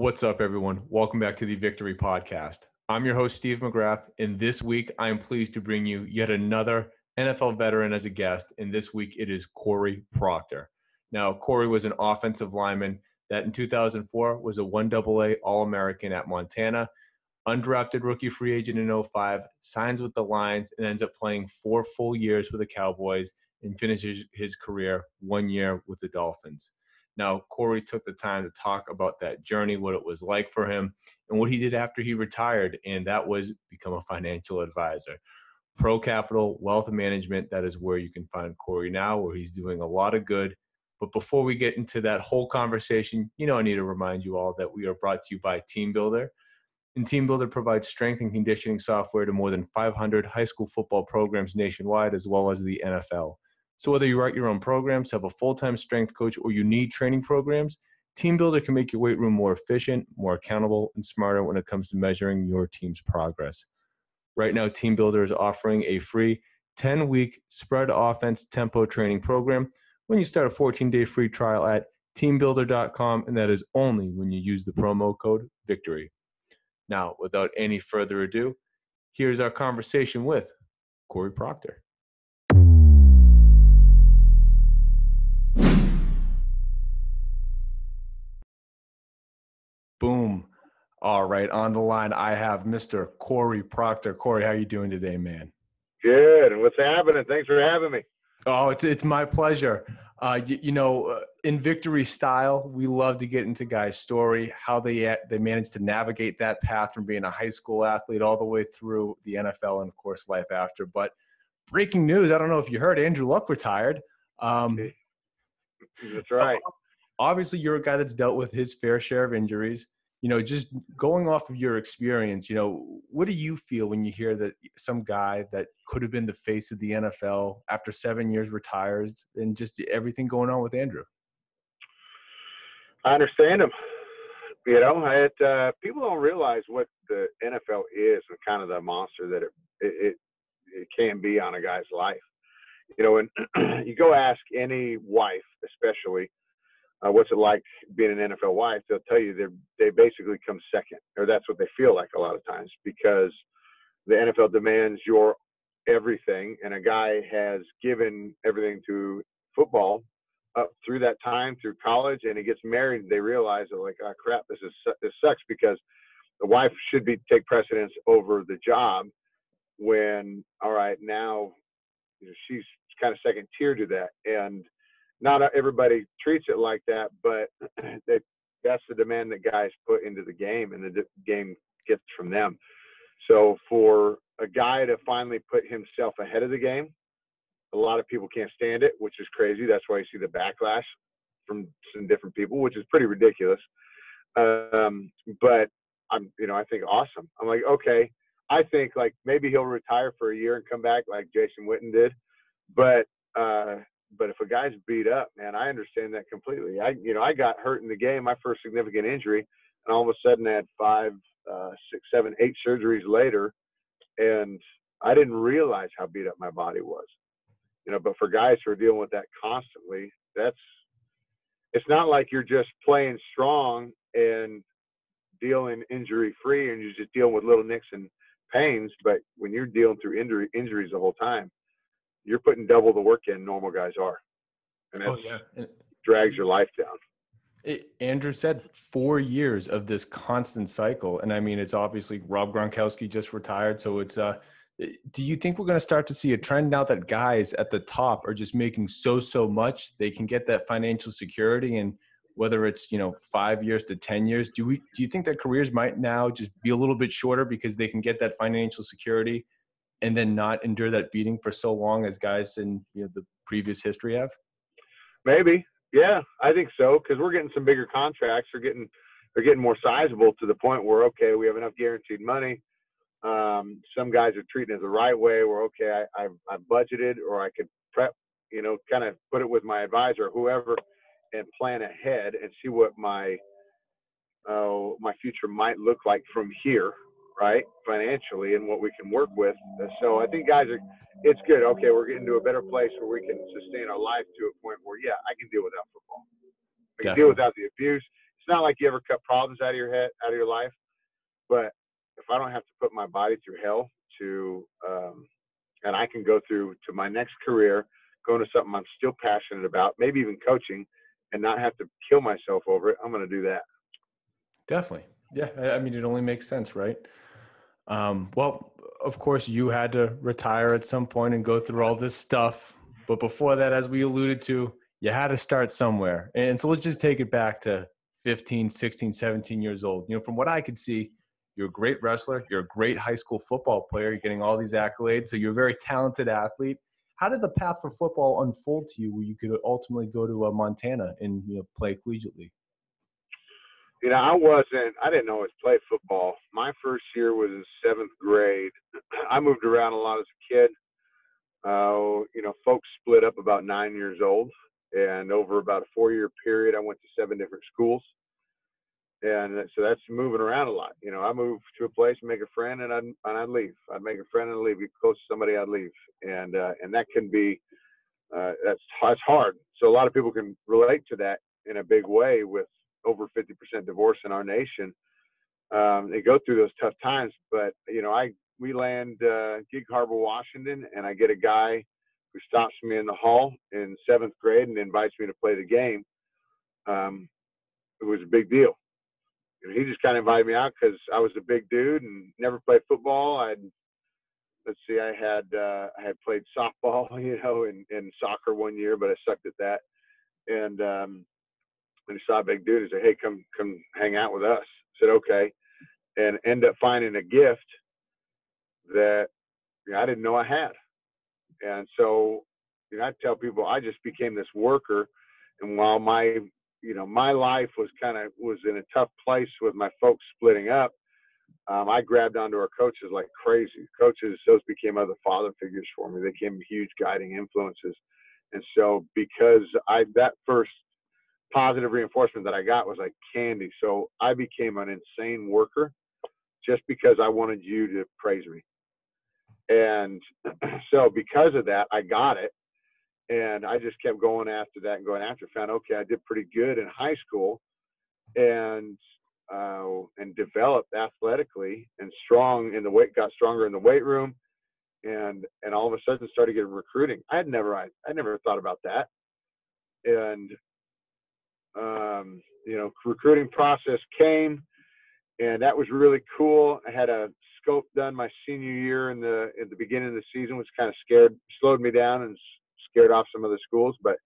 What's up, everyone? Welcome back to the Victory Podcast. I'm your host, Steve McGrath, and this week I am pleased to bring you yet another NFL veteran as a guest. And this week it is Cory Procter. Now, Cory was an offensive lineman that in 2004 was a 1AA All American at Montana, undrafted rookie free agent in 05, signs with the Lions, and ends up playing four full years for the Cowboys and finishes his career one year with the Dolphins. Now, Cory took the time to talk about that journey, what it was like for him, and what he did after he retired, and that was become a financial advisor. Pro Capital Wealth Management, that is where you can find Cory now, where he's doing a lot of good. But before we get into that whole conversation, you know, I need to remind you all that we are brought to you by TeamBuildr. And TeamBuildr provides strength and conditioning software to more than 500 high school football programs nationwide, as well as the NFL. So whether you write your own programs, have a full-time strength coach, or you need training programs, TeamBuildr can make your weight room more efficient, more accountable, and smarter when it comes to measuring your team's progress. Right now, TeamBuildr is offering a free 10-week spread offense tempo training program when you start a 14-day free trial at teambuildr.com, and that is only when you use the promo code VICTORY. Now, without any further ado, here's our conversation with Cory Procter. All right, on the line I have Mr. Cory Procter. Cory, how you doing today, man? Good. And what's happening? Thanks for having me. Oh, it's it's my pleasure. Uh, you, you, know, uh, in victory style, we love to get into guys' story, how they they managed to navigate that path from being a high school athlete all the way through the NFL and, of course, life after. But breaking news! I don't know if you heard, Andrew Luck retired. Um, that's right obviously you're a guy that's dealt with his fair share of injuries you know just going off of your experience you know what do you feel when you hear that some guy that could have been the face of the nfl after seven years retires and just everything going on with andrew? I understand him you know it, uh, people don't realize what the nfl is and kind of the monster that it, it, it can be on a guy's life. You know and you go ask any wife especially uh, what's it like being an NFL wife, they'll tell you they they basically come second, or that's what they feel like a lot of times because the NFL demands your everything, and a guy has given everything to football up through that time through college, and he gets married, they realize that like, oh crap, this is this sucks because the wife should be take precedence over the job. When all right now, you know, she's kind of second tier to that, and not everybody treats it like that, but they, that's the demand that guys put into the game, and the game gets from them. So for a guy to finally put himself ahead of the game, a lot of people can't stand it, which is crazy. That's why you see the backlash from some different people, which is pretty ridiculous. Um, but I'm, you know, I think awesome. I'm like, okay, I think like maybe he'll retire for a year and come back like Jason Witten did, but uh, but if a guy's beat up, man, I understand that completely. I, you know, I got hurt in the game, my first significant injury, and all of a sudden I had five, uh, six, seven, eight surgeries later, and I didn't realize how beat up my body was. You know, but for guys who are dealing with that constantly, that's it's not like you're just playing strong and dealing injury free and you're just dealing with little nicks and pains. But when you're dealing through injury injuries the whole time, you're putting double the work in normal guys are, and that oh, yeah. drags your life down. It, Andrew said four years of this constant cycle, and I mean it's obviously Rob Gronkowski just retired, so it's uh. Do you think we're going to start to see a trend now that guys at the top are just making so so much they can get that financial security and whether it's you know five years to ten years do we do you think that careers might now just be a little bit shorter because they can get that financial security and then not endure that beating for so long as guys in you know the previous history have? Maybe, yeah, I think so because we're getting some bigger contracts. We're getting they're getting more sizable to the point where okay, we have enough guaranteed money. Um, some guys are treating it the right way. Where okay, I, I've, I've budgeted or I could prep, you know, kind of put it with my advisor or whoever, and plan ahead and see what my uh, my future might look like from here right, financially, and what we can work with. So I think guys are, it's good. Okay, we're getting to a better place where we can sustain our life to a point where, yeah, I can deal without football. I can Definitely. deal without the abuse. It's not like you ever cut problems out of your head, out of your life. But if I don't have to put my body through hell to, um, and I can go through to my next career, going to something I'm still passionate about, maybe even coaching, and not have to kill myself over it, I'm going to do that. Definitely. Yeah. I mean, it only makes sense, right? Um, well, of course, you had to retire at some point and go through all this stuff. But before that, as we alluded to, you had to start somewhere. And so let's just take it back to 15, 16, 17 years old. You know, from what I could see, you're a great wrestler. You're a great high school football player. You're getting all these accolades. So you're a very talented athlete. How did the path for football unfold to you where you could ultimately go to uh, Montana and you know, play collegiately? You know, I wasn't, I didn't always play football. My first year was in seventh grade. I moved around a lot as a kid. Uh, you know, folks split up about nine years old. And over about a four year period, I went to seven different schools and so that's moving around a lot. You know, I move to a place, make a friend, and I'd and I'd leave. I'd make a friend and leave. Get close to somebody, I'd leave, and uh, and that can be uh, that's that's hard. So a lot of people can relate to that in a big way with over 50% divorce in our nation. Um, they go through those tough times, but you know, I we land uh, Gig Harbor, Washington, and I get a guy who stops me in the hall in seventh grade and invites me to play the game. Um, it was a big deal and he just kind of invited me out because I was a big dude and never played football. I let's see, I had uh, I had played softball, you know, and, and soccer one year, but I sucked at that. And um, and he saw a big dude. He said, "Hey, come come hang out with us." I said, "Okay," and end up finding a gift that you know, I didn't know I had. And so, you know, I tell people I just became this worker. And while my you know my life was kind of was in a tough place with my folks splitting up um, i grabbed onto our coaches like crazy coaches those became other father figures for me they became huge guiding influences and so because i that first positive reinforcement that i got was like candy so i became an insane worker just because i wanted you to praise me and so because of that i got it and I just kept going after that and going after. Found okay, I did pretty good in high school, and uh, and developed athletically and strong in the weight. Got stronger in the weight room, and and all of a sudden started getting recruiting. I had never I I never thought about that, and um, you know recruiting process came, and that was really cool. I had a scope done my senior year in the in the beginning of the season, which kind of scared slowed me down and scared off some of the schools, but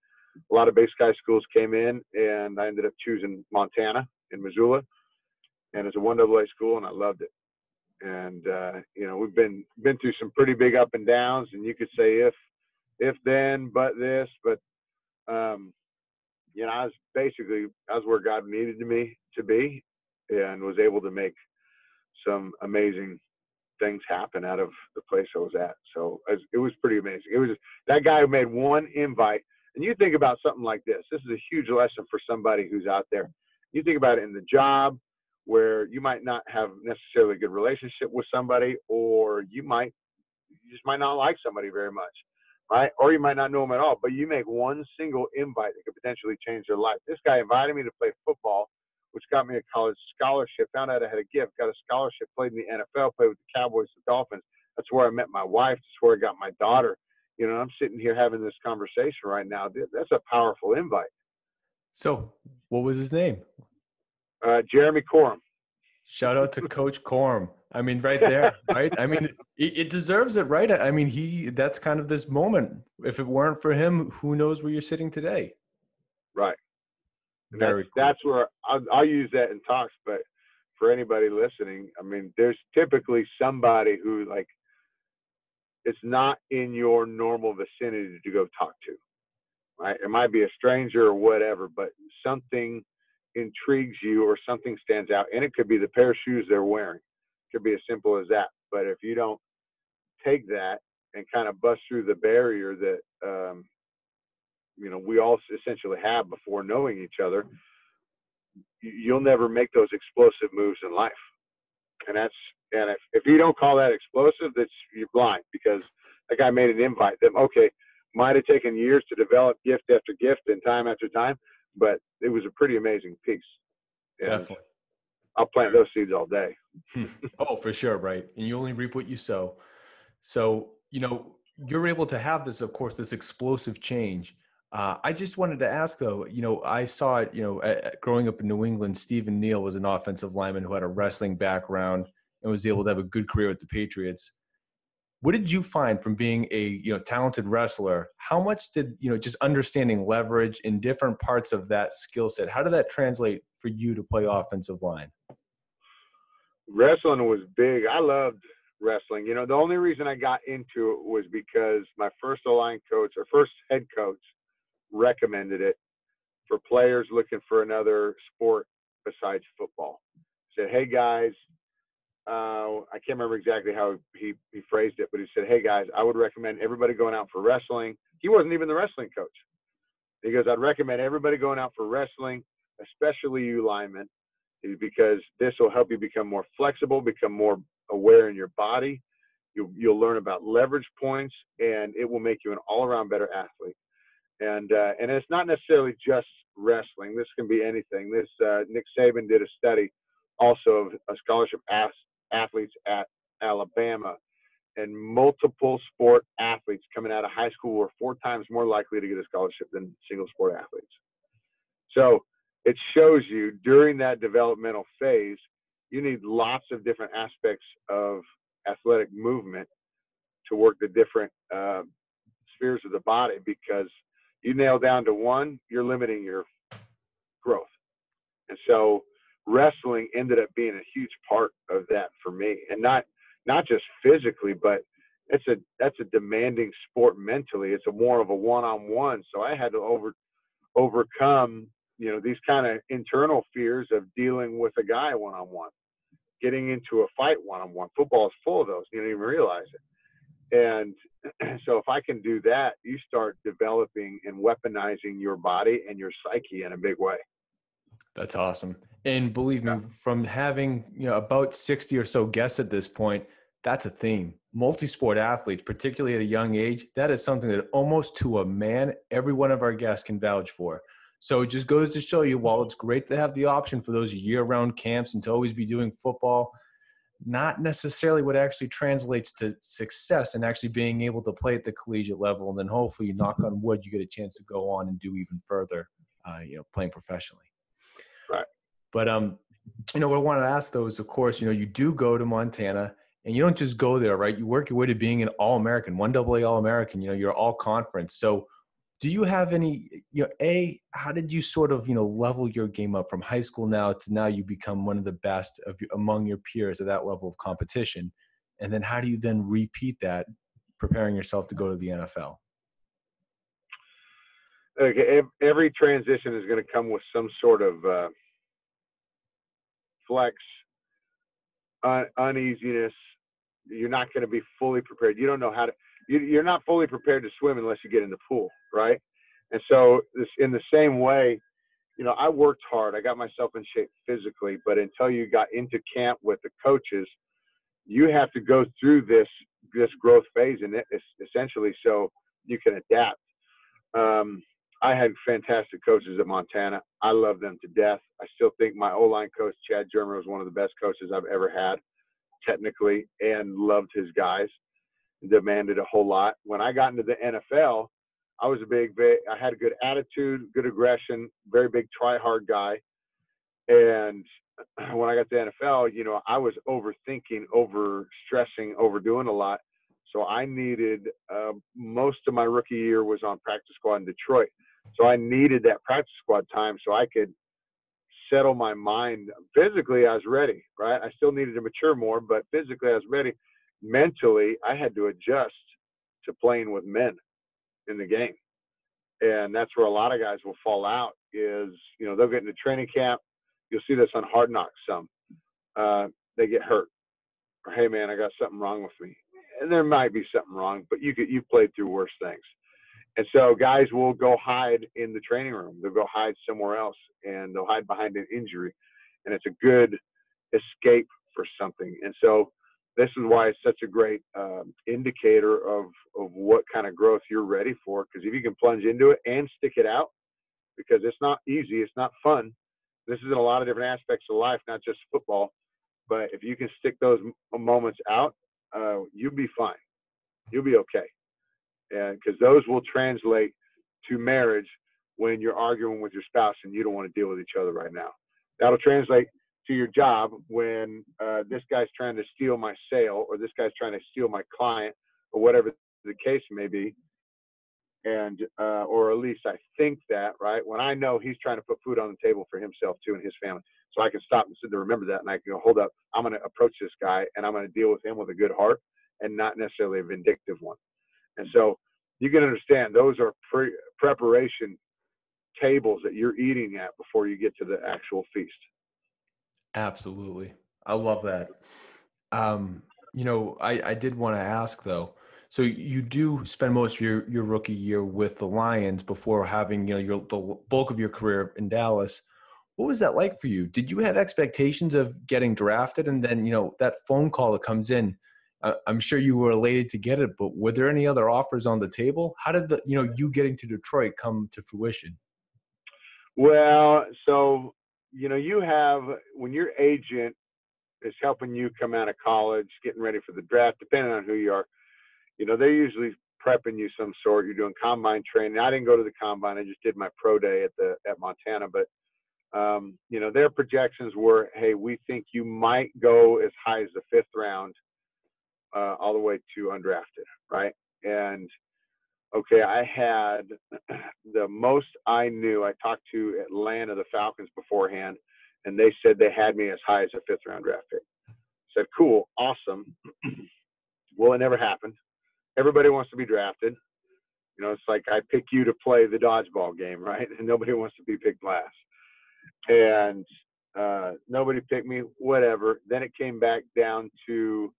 a lot of Big Sky schools came in, and I ended up choosing Montana in Missoula, and it's a one AA school, and I loved it. And uh, you know, we've been been through some pretty big up and downs, and you could say if if then, but this, but um, you know, I was basically I was where God needed me to be, and was able to make some amazing things happen out of the place I was at. So it was pretty amazing. It was that guy who made one invite. And you think about something like this. This is a huge lesson for somebody who's out there. You think about it in the job where you might not have necessarily a good relationship with somebody, or you might you just might not like somebody very much, right? Or you might not know them at all. But you make one single invite that could potentially change their life. This guy invited me to play football which got me a college scholarship. Found out I had a gift, got a scholarship, played in the NFL, played with the Cowboys, the Dolphins. That's where I met my wife. That's where I got my daughter. You know, I'm sitting here having this conversation right now. That's a powerful invite. So, what was his name? Uh, Jeremy Corum. Shout out to Coach Corum. I mean, right there, right? I mean, it, it, deserves it, right? I mean, he that's kind of this moment. If it weren't for him, who knows where you're sitting today? Right. Very that's, cool. that's where I'll, I'll use that in talks, but for anybody listening, I mean, there's typically somebody who like it's not in your normal vicinity to go talk to, right? It might be a stranger or whatever, but something intrigues you or something stands out, and it could be the pair of shoes they're wearing. It could be as simple as that. But if you don't take that and kind of bust through the barrier that um, you know we all essentially have before knowing each other you'll never make those explosive moves in life and that's and if, if you don't call that explosive that's you're blind because that guy made an invite that okay might have taken years to develop gift after gift and time after time but it was a pretty amazing piece And Definitely. I'll plant those seeds all day. oh, for sure, right. And you only reap what you sow. So, you know, you're able to have this, of course, this explosive change. Uh, I just wanted to ask, though. You know, I saw it. You know, at, growing up in New England, Stephen Neal was an offensive lineman who had a wrestling background and was able to have a good career with the Patriots. What did you find from being a you know talented wrestler? How much did you know just understanding leverage in different parts of that skill set? How did that translate for you to play offensive line? Wrestling was big. I loved wrestling. You know, the only reason I got into it was because my first line coach or first head coach recommended it for players looking for another sport besides football. Said, "Hey guys, uh, I can't remember exactly how he, he phrased it, but he said, "Hey guys, I would recommend everybody going out for wrestling." He wasn't even the wrestling coach. He goes, "I'd recommend everybody going out for wrestling, especially you linemen, because this will help you become more flexible, become more aware in your body. You'll, you'll learn about leverage points, and it will make you an all-around better athlete." And uh, and it's not necessarily just wrestling. This can be anything. This uh, Nick Saban did a study also of a scholarship asked athletes at Alabama, and multiple sport athletes coming out of high school were four times more likely to get a scholarship than single sport athletes. So it shows you during that developmental phase, you need lots of different aspects of athletic movement to work the different uh, spheres of the body because you nail down to one, you're limiting your growth. And so wrestling ended up being a huge part of that for me, and not not just physically, but it's a that's a demanding sport mentally. It's a more of a one-on-one, so I had to over overcome you know these kind of internal fears of dealing with a guy one-on-one, getting into a fight one-on-one. Football is full of those. You don't even realize it. And so if I can do that, you start developing and weaponizing your body and your psyche in a big way. That's awesome. And believe me, from having you know about 60 or so guests at this point, that's a theme. Multi-sport athletes, particularly at a young age, that is something that almost to a man, every one of our guests can vouch for. So it just goes to show you, while it's great to have the option for those year-round camps and to always be doing football, not necessarily what actually translates to success and actually being able to play at the collegiate level. And then hopefully, knock on wood, you get a chance to go on and do even further, uh, you know, playing professionally. But um, you know, what I wanted to ask though is, of course, you know, you do go to Montana, and you don't just go there, right? You work your way to being an All-American, one double A All-American. You know, you're all conference. So, do you have any? You know, a how did you sort of you know level your game up from high school now to now you become one of the best of among your peers at that level of competition, and then how do you then repeat that, preparing yourself to go to the NFL? Okay, every transition is going to come with some sort of uh, flex, un- uneasiness. You're not going to be fully prepared. You don't know how to. You, are not fully prepared to swim unless you get in the pool, right? And so, this in the same way, you know, I worked hard. I got myself in shape physically, but until you got into camp with the coaches, you have to go through this this growth phase, and it, essentially, so you can adapt. Um, I had fantastic coaches at Montana. I love them to death. I still think my O line coach, Chad Germer, was one of the best coaches I've ever had, technically, and loved his guys. Demanded a whole lot. When I got into the NFL, I was a big, big I had a good attitude, good aggression, very big try hard guy. And when I got to the NFL, you know, I was overthinking, over stressing, overdoing a lot. So I needed uh, most of my rookie year was on practice squad in Detroit. So I needed that practice squad time so I could settle my mind. Physically, I was ready, right? I still needed to mature more, but physically, I was ready. Mentally, I had to adjust to playing with men in the game. And that's where a lot of guys will fall out is, you know, they'll get into training camp. You'll see this on Hard Knocks some. Uh, they get hurt. Or, hey, man, I got something wrong with me. And there might be something wrong, but you could, you've played through worse things. And so guys will go hide in the training room. They'll go hide somewhere else and they'll hide behind an injury. And it's a good escape for something. And so this is why it's such a great um, indicator of, of what kind of growth you're ready for. Because if you can plunge into it and stick it out, because it's not easy, it's not fun. this is in a lot of different aspects of life, not just football. But if you can stick those moments out, uh, you'll be fine. You'll be okay, and because those will translate to marriage when you're arguing with your spouse and you don't want to deal with each other right now. That'll translate to your job when uh, this guy's trying to steal my sale or this guy's trying to steal my client or whatever the case may be and uh, or at least I think that right when I know he's trying to put food on the table for himself too and his family, so I can stop and sit to remember that, and I can go, hold up, I'm going to approach this guy and I'm going to deal with him with a good heart and not necessarily a vindictive one. And so you can understand those are pre- preparation tables that you're eating at before you get to the actual feast. Absolutely, I love that. Um, you know, I, I did want to ask though so you do spend most of your, your rookie year with the Lions before having you know your the bulk of your career in Dallas. What was that like for you? Did you have expectations of getting drafted, and then you know that phone call that comes in? Uh, I'm sure you were elated to get it, but were there any other offers on the table? How did the you know you getting to Detroit come to fruition? Well, so you know you have when your agent is helping you come out of college, getting ready for the draft, depending on who you are you know, they're usually prepping you some sort. You're doing combine training. I didn't go to the combine. I just did my pro day at the at Montana. But um, you know, their projections were, hey, we think you might go as high as the fifth round, uh, all the way to undrafted, right? And okay, I had the most I knew. I talked to Atlanta, the Falcons beforehand, and they said they had me as high as a fifth round draft pick. said, cool, awesome. well, it never happened everybody wants to be drafted. You know, it's like I pick you to play the dodgeball game, right? And nobody wants to be picked last. And uh, nobody picked me, whatever. Then it came back down to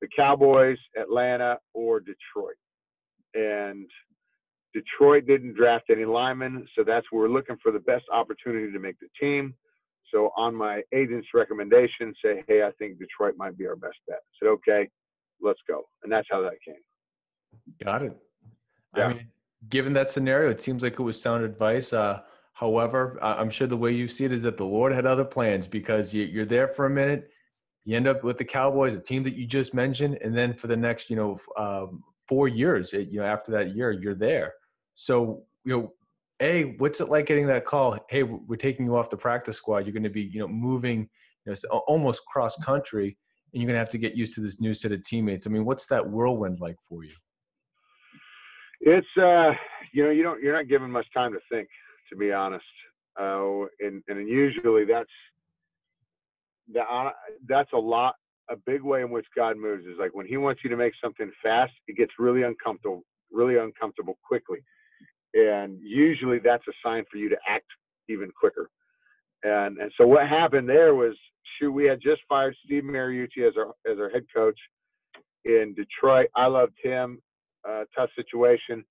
the Cowboys, Atlanta, or Detroit. And Detroit didn't draft any linemen, so that's where we're looking for the best opportunity to make the team. So on my agent's recommendation, say, hey, I think Detroit might be our best bet. I said, okay, let's go. And that's how that came. Got it. Yeah. I mean, given that scenario, it seems like it was sound advice. Uh, however, I'm sure the way you see it is that the Lord had other plans because you, are there for a minute, you end up with the Cowboys, a team that you just mentioned, and then for the next, you know, um, four years, you know, after that year, you're there. So, you know, a, what's it like getting that call? Hey, we're taking you off the practice squad. You're going to be, you know, moving, you know, almost cross country, and you're going to have to get used to this new set of teammates. I mean, what's that whirlwind like for you? It's uh, you know, you don't you're not given much time to think, to be honest. Uh, and and usually that's that uh, that's a lot. A big way in which God moves is like when He wants you to make something fast, it gets really uncomfortable, really uncomfortable quickly, and usually that's a sign for you to act even quicker. And and so what happened there was, shoot, we had just fired Steve Mariucci as our as our head coach in Detroit. I loved him uh, tough situation.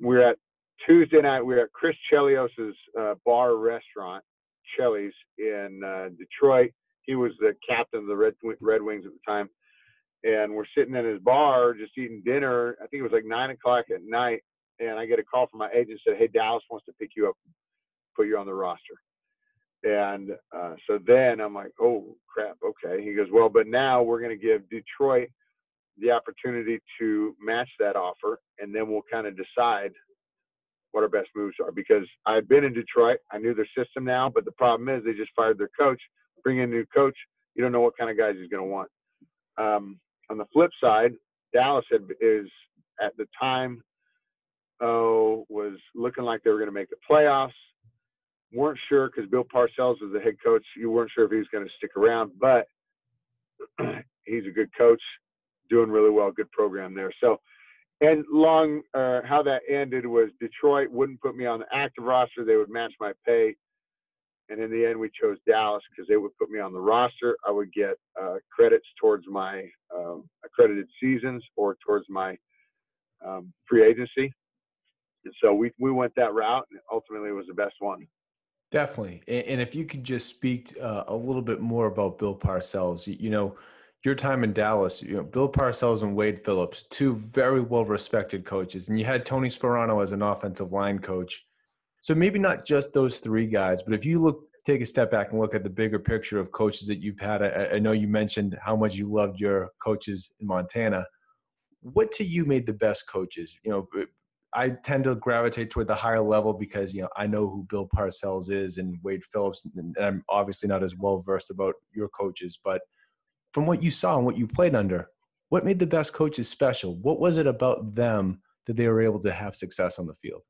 We are at Tuesday night. We are at Chris Chelios's uh, bar restaurant, Cheli's in uh, Detroit. He was the captain of the Red Red Wings at the time, and we're sitting in his bar just eating dinner. I think it was like nine o'clock at night, and I get a call from my agent said, "Hey, Dallas wants to pick you up, put you on the roster." And uh, so then I'm like, "Oh crap, okay." He goes, "Well, but now we're going to give Detroit the opportunity to match that offer, and then we'll kind of decide what our best moves are. Because I've been in Detroit, I knew their system now, but the problem is they just fired their coach. Bring in a new coach, you don't know what kind of guys he's going to want. Um, on the flip side, Dallas had, is at the time oh was looking like they were going to make the playoffs. weren't sure because Bill Parcells was the head coach. You weren't sure if he was going to stick around, but he's a good coach doing really well, good program there. So, and long, uh, how that ended was Detroit wouldn't put me on the active roster; they would match my pay. And in the end, we chose Dallas because they would put me on the roster. I would get uh, credits towards my um, accredited seasons or towards my um, free agency. And so we we went that route, and ultimately it was the best one. Definitely. And if you could just speak uh, a little bit more about Bill Parcells, you know, your time in Dallas, you know, Bill Parcells and Wade Phillips, two very well respected coaches, and you had Tony Sparano as an offensive line coach. So maybe not just those three guys, but if you look take a step back and look at the bigger picture of coaches that you've had, I, I know you mentioned how much you loved your coaches in Montana. What to you made the best coaches? You know, I tend to gravitate toward the higher level because you know I know who Bill Parcells is and Wade Phillips, and I'm obviously not as well versed about your coaches, but from what you saw and what you played under, what made the best coaches special? What was it about them that they were able to have success on the field?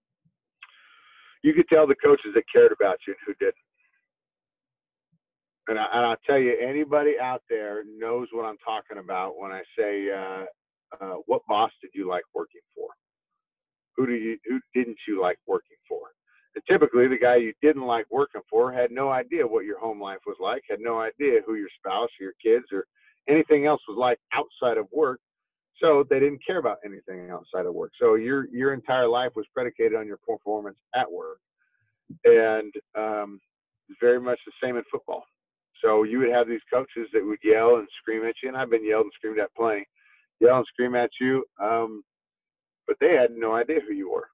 You could tell the coaches that cared about you and who didn't. And, I, will tell you, anybody out there knows what I'm talking about when I say, uh, uh, "What boss did you like working for? Who do you who didn't you like working for?" And typically, the guy you didn't like working for had no idea what your home life was like, had no idea who your spouse or your kids or anything else was like outside of work. So they didn't care about anything outside of work. So your your entire life was predicated on your performance at work, and um, it's very much the same in football. So you would have these coaches that would yell and scream at you, and I've been yelled and screamed at plenty, yell and scream at you, um, but they had no idea who you were.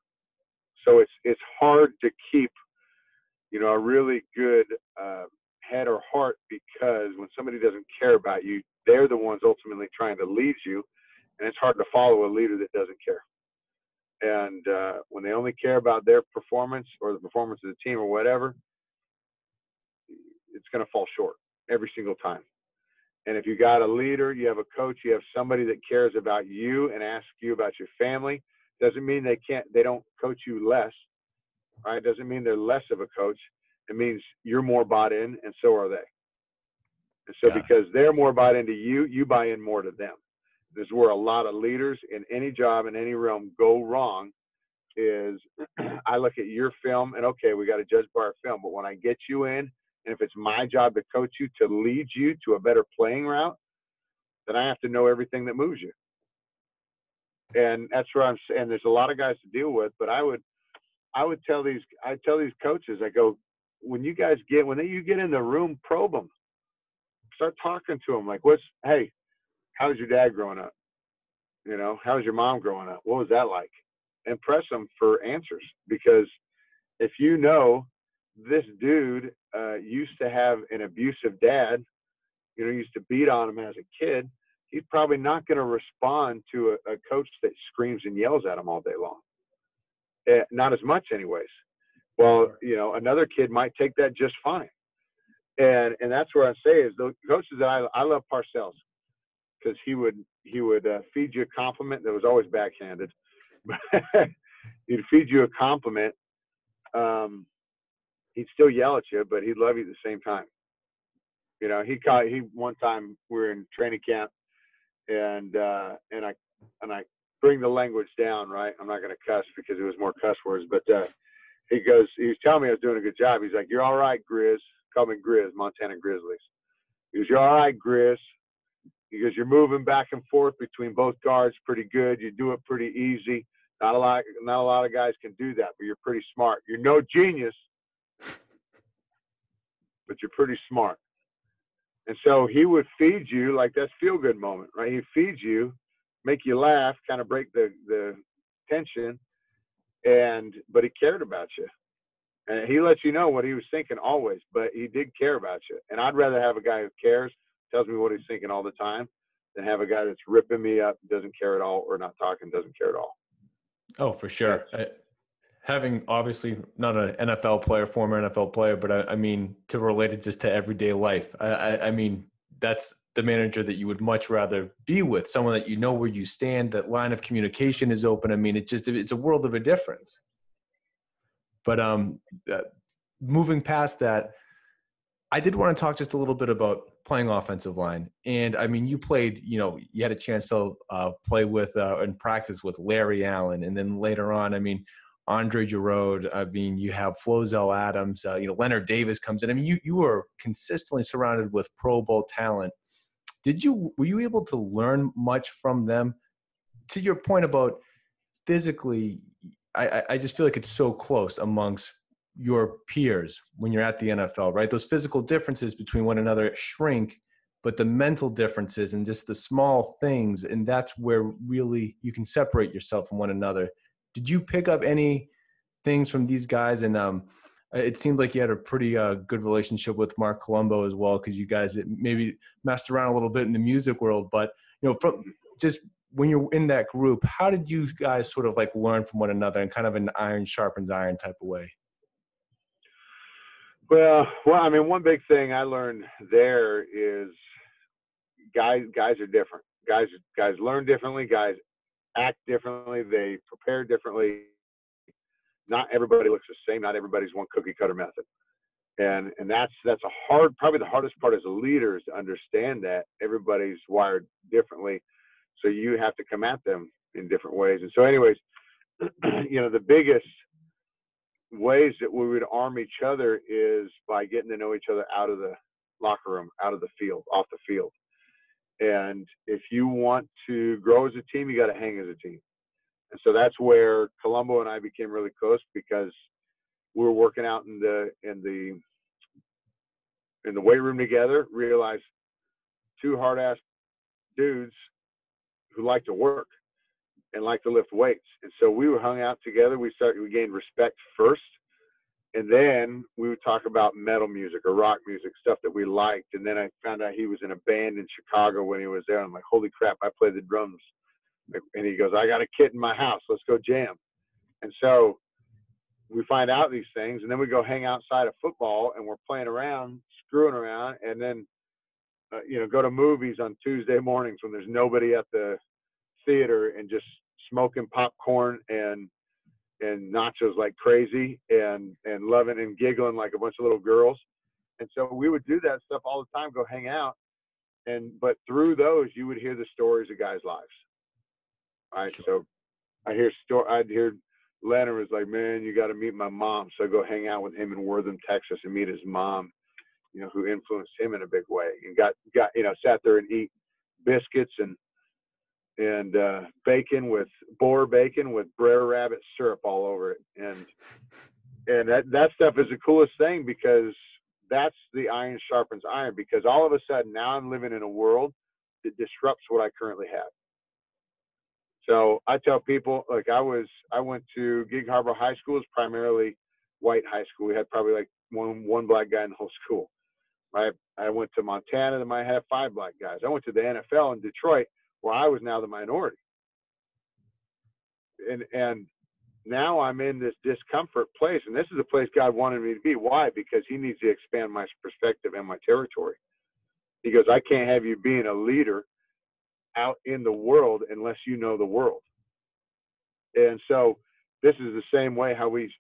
So it's it's hard to keep, you know, a really good uh, head or heart because when somebody doesn't care about you, they're the ones ultimately trying to lead you, and it's hard to follow a leader that doesn't care. And uh, when they only care about their performance or the performance of the team or whatever, it's going to fall short every single time. And if you got a leader, you have a coach, you have somebody that cares about you and asks you about your family, doesn't mean they can't they don't coach you less. Right? Doesn't mean they're less of a coach. It means you're more bought in and so are they. And so because they're more bought into you, you buy in more to them. This is where a lot of leaders in any job in any realm go wrong is I look at your film and okay, we got to judge by our film, but when I get you in and if it's my job to coach you to lead you to a better playing route, then I have to know everything that moves you. And that's where I'm saying there's a lot of guys to deal with, but I would I would tell these I tell these coaches, I go, when you guys get when they, you get in the room, probe them. Start talking to them like, what's hey, how was your dad growing up? You know, how was your mom growing up? What was that like? And press them for answers because if you know this dude uh, used to have an abusive dad, you know, used to beat on him as a kid, he's probably not going to respond to a, a, coach that screams and yells at him all day long. Eh, not as much, anyways. Well, you know, another kid might take that just fine. And and that's where I say is the coaches that I I love Parcells because he would he would uh, feed you a compliment that was always backhanded. he'd feed you a compliment. Um, he'd still yell at you, but he'd love you at the same time. You know, he caught he one time we were in training camp, and uh, and I and I bring the language down. Right, I'm not going to cuss because it was more cuss words, but uh, he goes, he was telling me I was doing a good job. He's like, "You're all right, Grizz." Call me Grizz, Montana Grizzlies. He goes, "You're all right, Grizz." He goes, "You're moving back and forth between both guards pretty good. You do it pretty easy. Not a lot, not a lot of guys can do that, but you're pretty smart. You're no genius, but you're pretty smart. And so he would feed you like that's feel good moment, right? He feeds you, make you laugh, kind of break the the tension, and but he cared about you, and he lets you know what he was thinking always. But he did care about you, and I'd rather have a guy who cares, tells me what he's thinking all the time, than have a guy that's ripping me up, doesn't care at all, or not talking, doesn't care at all. Oh, for sure having obviously not an NFL player, former NFL player, but I, I mean to relate it just to everyday life. I, I, I, mean that's the manager that you would much rather be with, someone that you know where you stand, that line of communication is open. I mean, it's just it's a world of a difference. But um, uh, moving past that, I did want to talk just a little bit about playing offensive line. And I mean, you played, you know, you had a chance to uh, play with uh, and practice with Larry Allen, and then later on, I mean Andre Gurode. I mean, you have Flozell Adams. Uh, you know, Leonard Davis comes in. I mean, you you were consistently surrounded with Pro Bowl talent. Did you were you able to learn much from them? To your point about physically, I, I just feel like it's so close amongst your peers when you're at the NFL, right? Those physical differences between one another shrink, but the mental differences and just the small things, and that's where really you can separate yourself from one another did you pick up any things from these guys? And um, it seemed like you had a pretty uh, good relationship with Marc Colombo as well, because you guys maybe messed around a little bit in the music world. But you know, from just when you're in that group, how did you guys sort of like learn from one another in kind of an iron sharpens iron type of way? Well, well, I mean, one big thing I learned there is guys guys are different. Guys guys learn differently. Guys act differently. They prepare differently. Not everybody looks the same. Not everybody's one cookie cutter method. And and that's that's a hard probably the hardest part as a leader is to understand that everybody's wired differently. So you have to come at them in different ways. And so anyways, you know, the biggest ways that we would arm each other is by getting to know each other out of the locker room, out of the field, off the field. And if you want to grow as a team, you got to hang as a team. And so that's where Colombo and I became really close because we were working out in the in the in the weight room together. Realized two hard ass dudes who like to work and like to lift weights. And so we were hung out together. We started we gained respect first and then we would talk about metal music or rock music, stuff that we liked. And then I found out he was in a band in Chicago when he was there. I'm like, holy crap, I play the drums. And he goes, I got a kit in my house. Let's go jam. And so we find out these things, and then we go hang outside of football, and we're playing around, screwing around, and then uh, you know go to movies on Tuesday mornings when there's nobody at the theater, and just smoking popcorn and and nachos like crazy and and loving and giggling like a bunch of little girls. And so we would do that stuff all the time go hang out. And but through those you would hear the stories of guys lives. All right? Sure. so i hear story i'd hear leonard was like man you got to meet my mom. So i go hang out with him in wortham texas and meet his mom you know who influenced him in a big way and got got you know sat there and eat biscuits and and uh, bacon with boar bacon with Brer Rabbit syrup all over it, and and that that stuff is the coolest thing because that's the iron sharpens iron. Because all of a sudden now I'm living in a world that disrupts what I currently have. So I tell people, like I was, I went to Gig Harbor High School, it's primarily white high school. We had probably like one one black guy in the whole school. Right? I went to Montana, and might have five black guys. I went to the NFL in Detroit where I was now the minority. And and now I'm in this discomfort place, and this is the place God wanted me to be. Why? Because He needs to expand my perspective and my territory. He goes, I can't have you being a leader out in the world unless you know the world. And so this is the same way how we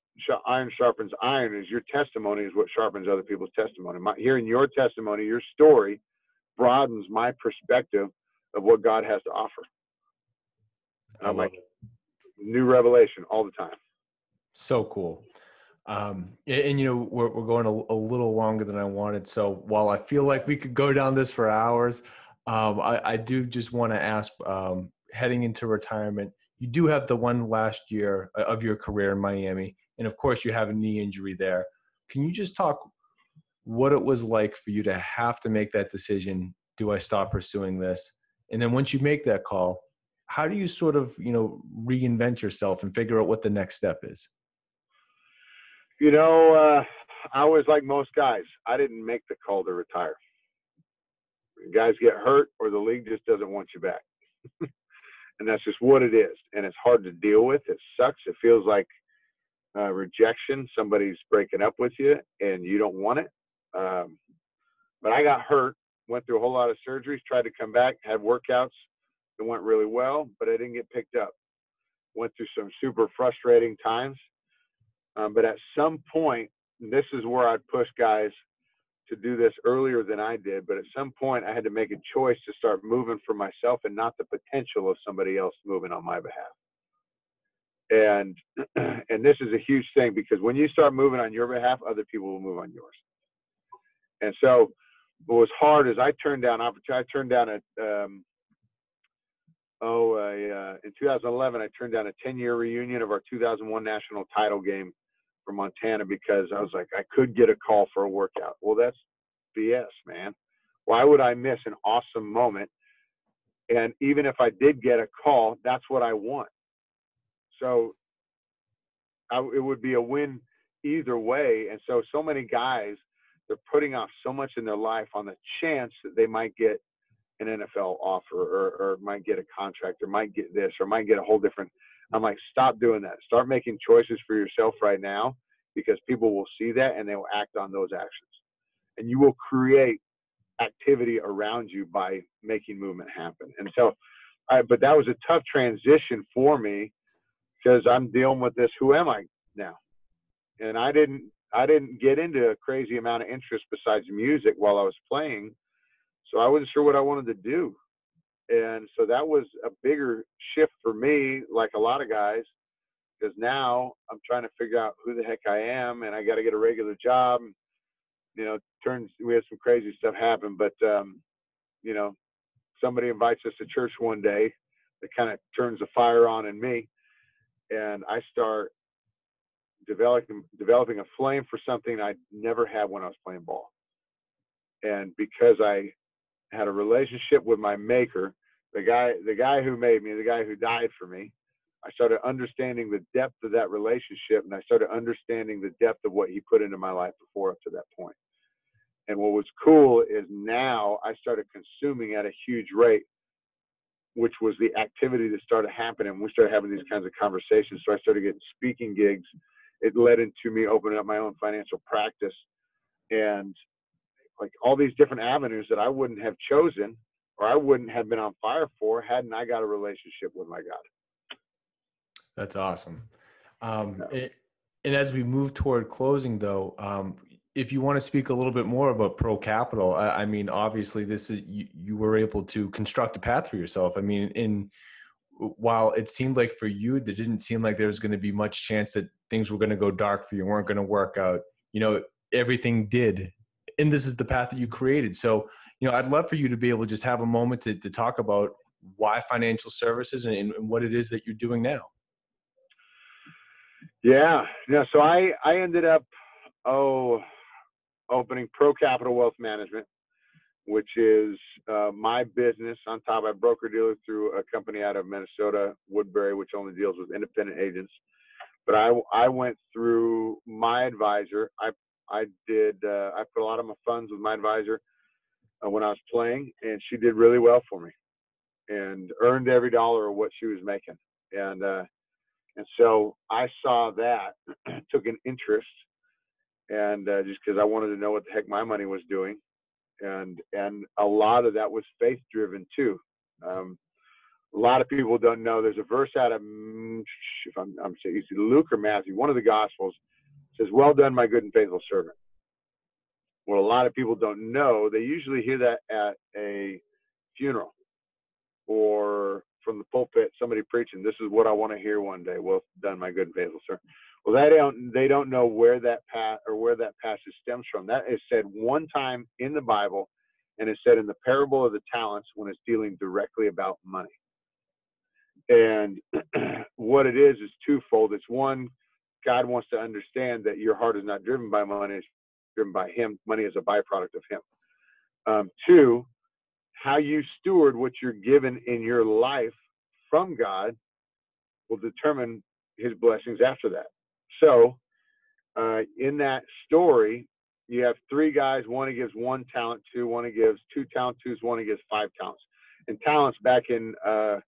iron sharpens iron is your testimony is what sharpens other people's testimony. My, hearing your testimony, your story broadens my perspective of what God has to offer. I'm like new revelation all the time. So cool. Um, and, and, you know we're, we're going a, a, little longer than I wanted. So while I feel like we could go down this for hours, um, I, I, do just want to ask, um, heading into retirement, you do have the one last year uh, of your career in Miami, and of course you have a knee injury there. Can you just talk what it was like for you to have to make that decision? Do I stop pursuing this? And then once you make that call, how do you sort of, you know, reinvent yourself and figure out what the next step is? You know, uh, I was like most guys. I didn't make the call to retire. Guys get hurt or the league just doesn't want you back. and that's just what it is. And it's hard to deal with. It sucks. It feels like uh, rejection. Somebody's breaking up with you and you don't want it. Um, but I got hurt went through a whole lot of surgeries, tried to come back, had workouts that went really well, but I didn't get picked up. Went through some super frustrating times. Um, but at some point, this is where I'd push guys to do this earlier than I did. But at some point, I had to make a choice to start moving for myself and not the potential of somebody else moving on my behalf. And and this is a huge thing because when you start moving on your behalf, other people will move on yours. And so what was hard is I turned down opportunity. I turned down a um, oh uh, in 2011 I turned down a 10 year reunion of our 2001 national title game for Montana because I was like I could get a call for a workout. Well, that's BS, man. Why would I miss an awesome moment? And even if I did get a call, that's what I want. So I, it would be a win either way. And so, so many guys, they're putting off so much in their life on the chance that they might get an NFL offer or, or might get a contract or might get this or might get a whole different. I'm like, stop doing that. Start making choices for yourself right now because people will see that and they will act on those actions. And you will create activity around you by making movement happen. And so, I, but that was a tough transition for me because I'm dealing with this. Who am I now? And I didn't, I didn't get into a crazy amount of interest besides music while I was playing. So I wasn't sure what I wanted to do. And so that was a bigger shift for me, like a lot of guys, because now I'm trying to figure out who the heck I am and I got to get a regular job. You know, turns, we had some crazy stuff happen, but, um, you know, somebody invites us to church one day that kind of turns the fire on in me. And I start developing, developing a flame for something I never had when I was playing ball. And because I had a relationship with my maker, the guy, the guy who made me, the guy who died for me. I started understanding the depth of that relationship, and I started understanding the depth of what he put into my life before up to that point. And what was cool is now I started consuming at a huge rate, which was the activity that started happening. We started having these kinds of conversations. So I started getting speaking gigs. It led into me opening up my own financial practice. And like all these different avenues that I wouldn't have chosen or I wouldn't have been on fire for hadn't I got a relationship with my God. That's awesome. Um, it, and as we move toward closing, though, um, if you want to speak a little bit more about Pro Capital, I, I mean, obviously, this is you, you, were able to construct a path for yourself. I mean, in while it seemed like for you, there didn't seem like there was going to be much chance that things were going to go dark for you, weren't going to work out. You know, everything did and this is the path that you created. So, you know, I'd love for you to be able to just have a moment to, to talk about why financial services and, and what it is that you're doing now. Yeah, yeah. So I I ended up oh opening Pro Capital Wealth Management, which is uh, my business. On top, I broker dealer through a company out of Minnesota, Woodbury, which only deals with independent agents. But I I went through my advisor. I I did. Uh, I put a lot of my funds with my advisor uh, when I was playing, and she did really well for me, and earned every dollar of what she was making. And uh, and so I saw that, took an interest, and uh, just because I wanted to know what the heck my money was doing, and and a lot of that was faith driven too. Um, a lot of people don't know. There's a verse out of mm, if I'm, I'm saying Luke or Matthew, one of the Gospels says, Well done, my good and faithful servant. What a lot of people don't know, they usually hear that at a funeral or from the pulpit, somebody preaching, This is what I want to hear one day. Well done, my good and faithful servant. Well, they don't they don't know where that pat or where that passage stems from. That is said one time in the Bible, and it's said in the parable of the talents when it's dealing directly about money. And what it is is twofold. It's one, God wants to understand that your heart is not driven by money, it's driven by Him. Money is a byproduct of Him. Um, two, how you steward what you're given in your life from God will determine His blessings after that. So, uh, in that story, you have three guys. One gives one talent two one gives two talent twos, one gives five talents. And talents back in uh,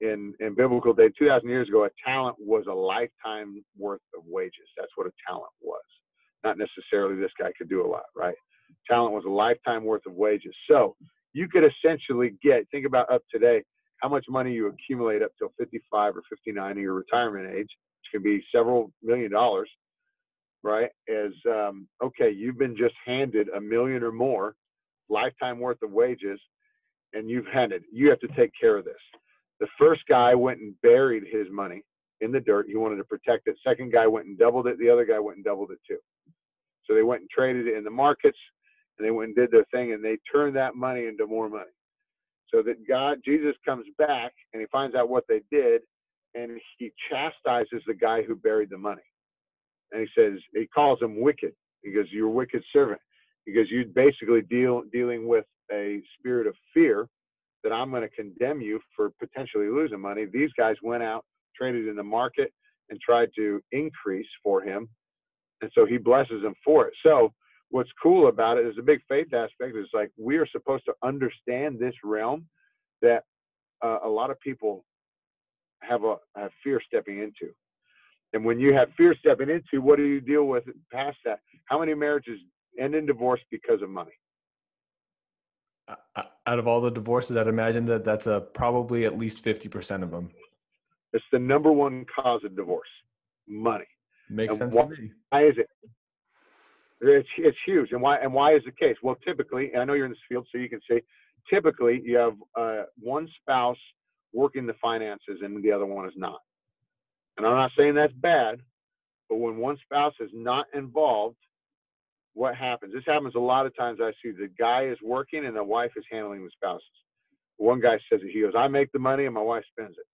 in in biblical day 2000 years ago a talent was a lifetime worth of wages that's what a talent was not necessarily this guy could do a lot right talent was a lifetime worth of wages so you could essentially get think about up today how much money you accumulate up till 55 or 59 of your retirement age can be several million dollars right is um, okay you've been just handed a million or more lifetime worth of wages and you've handed you have to take care of this the first guy went and buried his money in the dirt. He wanted to protect it. Second guy went and doubled it. The other guy went and doubled it too. So they went and traded it in the markets and they went and did their thing and they turned that money into more money. So that God, Jesus comes back and he finds out what they did and he chastises the guy who buried the money. And he says, he calls him wicked. He goes, You're wicked servant. Because you're basically deal, dealing with a spirit of fear that I'm going to condemn you for potentially losing money. These guys went out, traded in the market, and tried to increase for him and so he blesses them for it. So what's cool about it is a big faith aspect. Is like we are supposed to understand this realm that uh, a lot of people have a have fear stepping into. And when you have fear stepping into, what do you deal with past that? How many marriages end in divorce because of money? Uh, uh, out of all the divorces, I'd imagine that that's a probably at least fifty percent of them. It's the number one cause of divorce: money. Makes and sense why, to me. Why is it? It's it's huge, and why and why is the case? Well, typically, and I know you're in this field, so you can see. Typically, you have uh, one spouse working the finances, and the other one is not. And I'm not saying that's bad, but when one spouse is not involved, what happens? This happens a lot of times. I see the guy is working and the wife is handling the spouses. One guy says it. He goes, "I make the money and my wife spends it."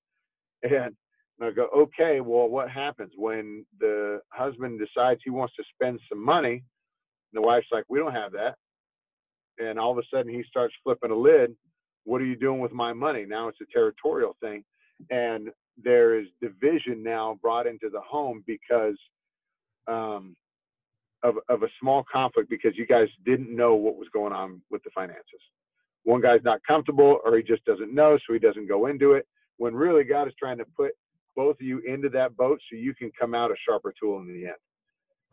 And I go, "Okay, well, what happens when the husband decides he wants to spend some money?" And the wife's like, "We don't have that." And all of a sudden, he starts flipping a lid. What are you doing with my money? Now it's a territorial thing, and there is division now brought into the home because um, of, of a small conflict because you guys didn't know what was going on with the finances. One guy's not comfortable or he just doesn't know, so he doesn't go into it. When really God is trying to put both of you into that boat so you can come out a sharper tool in the end.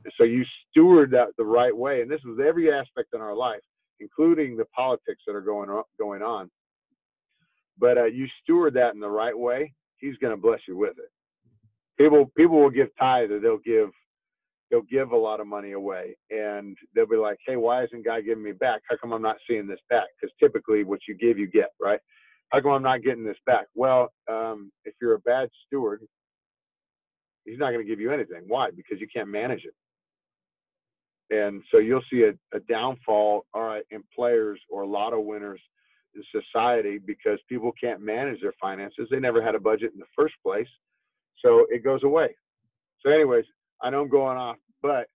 And so you steward that the right way. And this is every aspect in our life, including the politics that are going on, going on. But uh, you steward that in the right way, He's going to bless you with it. People people will give tithe or they'll give they'll give a lot of money away and they'll be like, hey, why isn't God giving me back? How come I'm not seeing this back? Because typically what you give, you get, right? How come I'm not getting this back? Well, um, if you're a bad steward, he's not going to give you anything. Why? Because you can't manage it. And so you'll see a, a downfall, all right, in players or a lot of winners in society because people can't manage their finances. They never had a budget in the first place. So it goes away. So, anyways, I know I'm going off, but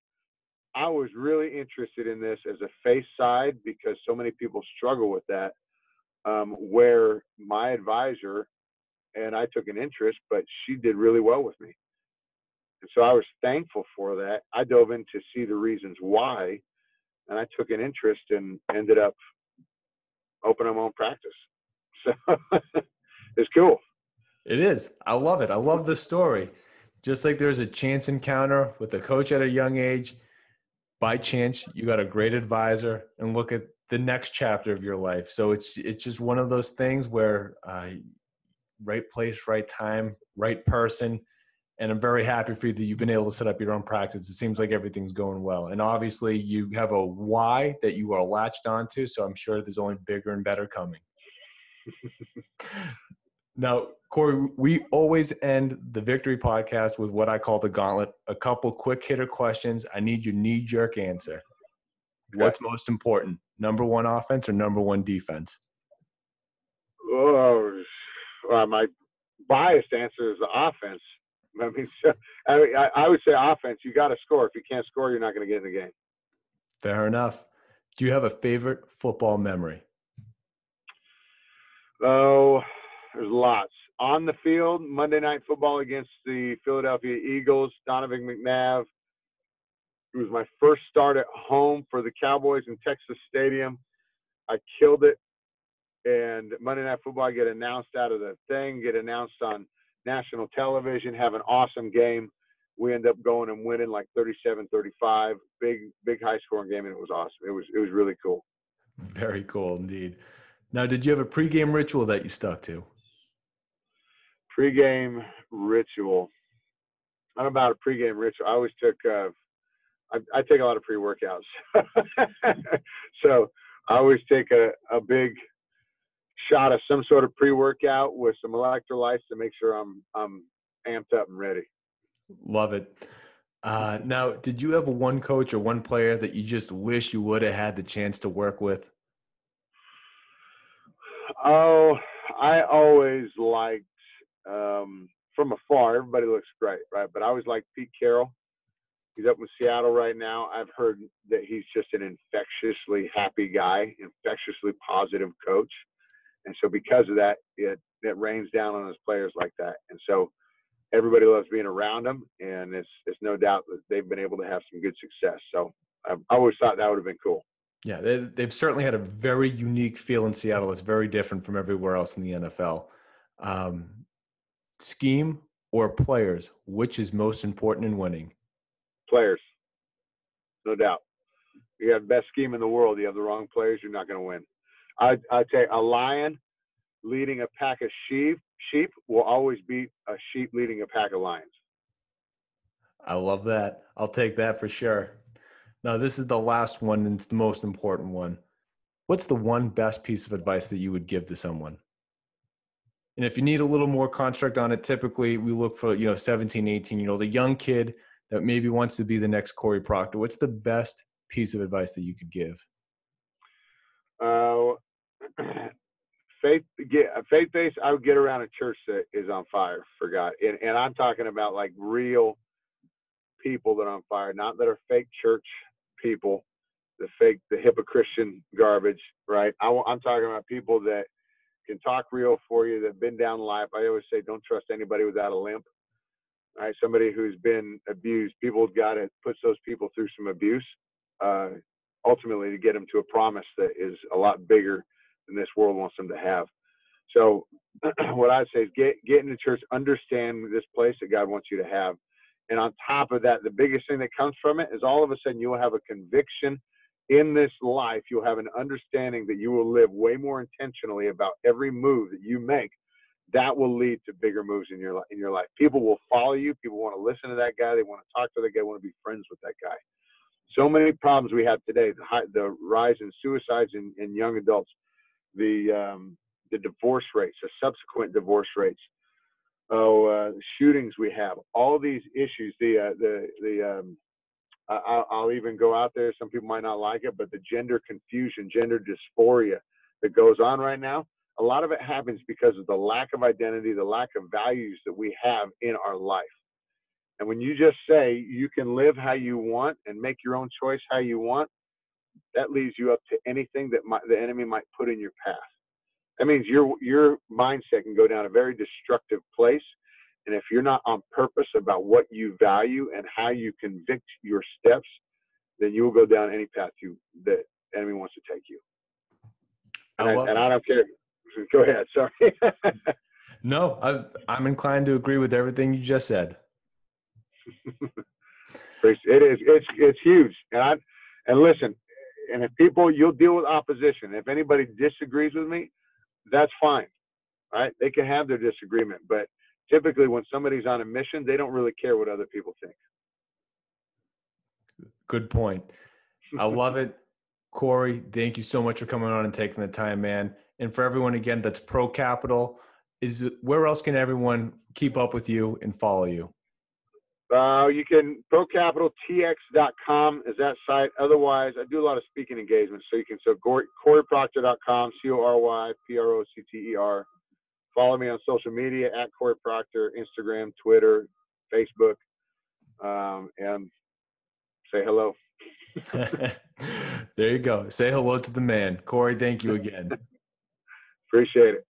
I was really interested in this as a face side because so many people struggle with that. Um, where my advisor and I took an interest, but she did really well with me. And so I was thankful for that. I dove in to see the reasons why, and I took an interest and ended up opening my own practice. So it's cool. It is. I love it. I love the story just like there's a chance encounter with a coach at a young age, by chance you got a great advisor and look at the next chapter of your life. So it's it's just one of those things where uh, right place, right time, right person. And I'm very happy for you that you've been able to set up your own practice. It seems like everything's going well. And obviously, you have a why that you are latched onto. So I'm sure there's only bigger and better coming. now, Cory, we always end the victory podcast with what I call the gauntlet. A couple quick hitter questions. I need your knee jerk answer. Okay. What's most important, number one offense or number one defense? Oh, well, my biased answer is the offense. I mean, so, I, I would say offense. You got to score. If you can't score, you're not going to get in the game. Fair enough. Do you have a favorite football memory? Oh, there's lots on the field, Monday Night Football against the Philadelphia Eagles, Donovan McNabb. It was my first start at home for the Cowboys in Texas Stadium. I killed it. And Monday Night Football, I get announced out of the thing, get announced on national television, have an awesome game. We end up going and winning like 37 35. Big, big high scoring game, and it was awesome. It was, it was really cool. Very cool indeed. Now, did you have a pregame ritual that you stuck to? pregame ritual. I don't know about a pregame ritual. I always took, uh, I, I take a lot of pre workouts. so I always take a, a big shot of some sort of pre workout with some electrolytes to make sure I'm, I'm amped up and ready. Love it. Uh, now, did you have a one coach or one player that you just wish you would have had the chance to work with? Oh, I always liked um, from afar, everybody looks great, right? But I always like Pete Carroll. He's up in Seattle right now. I've heard that he's just an infectiously happy guy, infectiously positive coach. And so because of that, it, it rains down on his players like that. And so everybody loves being around them, and it's it's no doubt that they've been able to have some good success. So I, I always thought that would have been cool. Yeah, they, they've certainly had a very unique feel in Seattle. It's very different from everywhere else in the NFL. Um, scheme or players, which is most important in winning? Players, no doubt. You have the best scheme in the world. You have the wrong players, you're not going to win. I I tell you, a lion leading a pack of sheep sheep will always beat a sheep leading a pack of lions. I love that. I'll take that for sure. Now, this is the last one and it's the most important one. What's the one best piece of advice that you would give to someone? And if you need a little more construct on it, typically we look for, you know, 17, 18 year old, a young kid that maybe wants to be the next Cory Procter. What's the best piece of advice that you could give? Uh, faith get faith based i would get around a church that is on fire for god. And, and i'm talking about like real people that are on fire not that are fake church people the fake the hypocritian garbage right? I, i'm talking about people that can talk real for you that've been down life. I always say don't trust anybody without a limp right? Somebody who's been abused. People got to put those people through some abuse uh, ultimately to get them to a promise that is a lot bigger than this world wants them to have. So what I say is get get into church, understand this place that God wants you to have. And on top of that, the biggest thing that comes from it is all of a sudden you will have a conviction in this life. You'll have an understanding that you will live way more intentionally about every move that you make. That will lead to bigger moves in your in your life. People will follow you. People want to listen to that guy. They want to talk to that guy. Want to be friends with that guy. So many problems we have today. The, high, the rise in suicides in, in young adults the um, the divorce rates, the subsequent divorce rates, oh, uh, shootings we have, all these issues, the uh, the the um, I, I'll even go out there. Some people might not like it, but the gender confusion, gender dysphoria that goes on right now, a lot of it happens because of the lack of identity, the lack of values that we have in our life. And when you just say you can live how you want and make your own choice how you want, that leaves you up to anything that might, the enemy might put in your path. That means your your mindset can go down a very destructive place. And if you're not on purpose about what you value and how you convict your steps, then you will go down any path you that enemy wants to take you. And I, I and I don't care. Go ahead. Sorry. no, I, I'm inclined to agree with everything you just said. it is. It's it's huge. And I and listen, and if people, you'll deal with opposition. If anybody disagrees with me, that's fine. Right? They can have their disagreement, but typically when somebody's on a mission, they don't really care what other people think. Good point. I love it. Cory, thank you so much for coming on and taking the time, man. And for everyone again that's pro capital, is where else can everyone keep up with you and follow you? Uh, you can go to procapitaltx.com is that site. Otherwise, I do a lot of speaking engagements, so you can so CoryProcter.com, C O R Y P R O C T E R. Follow me on social media at Cory Procter, Instagram, Twitter, Facebook, um, and say hello. there you go. Say hello to the man, Cory. Thank you again. Appreciate it.